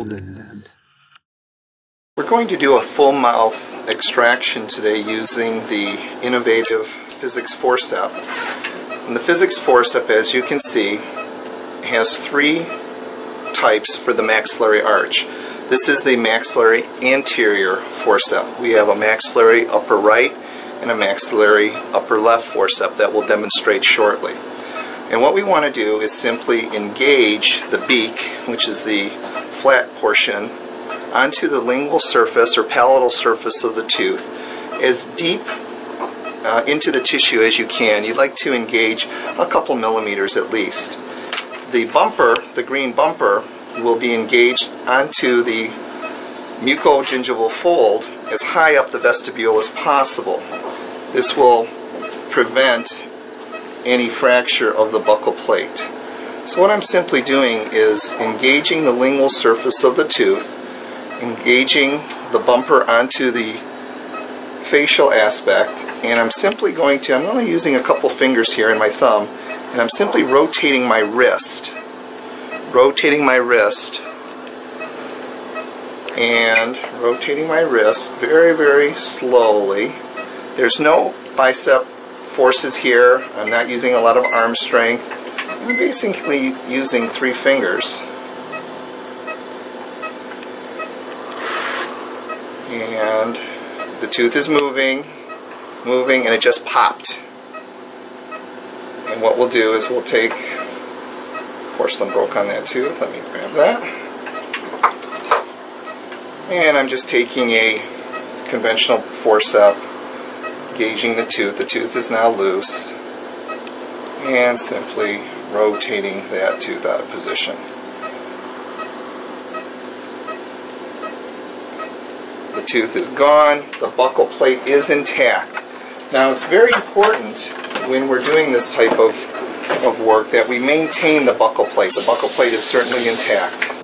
golden and We're going to do a full mouth extraction today using the innovative Physics Forcep. And the Physics Forcep, as you can see, has three types for the maxillary arch. This is the maxillary anterior forcep. We have a maxillary upper right and a maxillary upper left forcep that we'll demonstrate shortly. And what we want to do is simply engage the beak, which is the flat portion, onto the lingual surface or palatal surface of the tooth as deep uh, into the tissue as you can. You'd like to engage a couple millimeters at least. The bumper, the green bumper, will be engaged onto the mucogingival fold as high up the vestibule as possible. This will prevent any fracture of the buccal plate. So what I'm simply doing is engaging the lingual surface of the tooth, engaging the bumper onto the facial aspect, and I'm simply going to, I'm only using a couple fingers here in my thumb, and I'm simply rotating my wrist. Rotating my wrist and rotating my wrist very, very slowly. There's no bicep forces here. I'm not using a lot of arm strength. I'm basically using three fingers. And the tooth is moving, moving, and it just popped. And what we'll do is we'll take, porcelain broke on that tooth, let me grab that. And I'm just taking a conventional forcep, gauging the tooth. The tooth is now loose. And simply rotating that tooth out of position. The tooth is gone. The buccal plate is intact. Now it's very important when we're doing this type of, of work that we maintain the buccal plate. The buccal plate is certainly intact.